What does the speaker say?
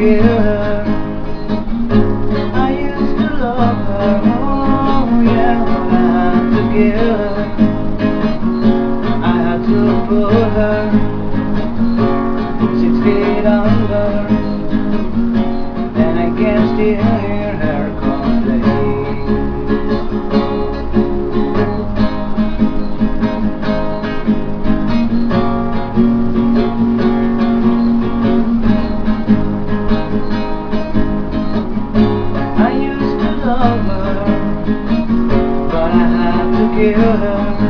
forgive. I used to love her, oh yeah, but I had to give her. I had to put her six feet under, and I can't steal together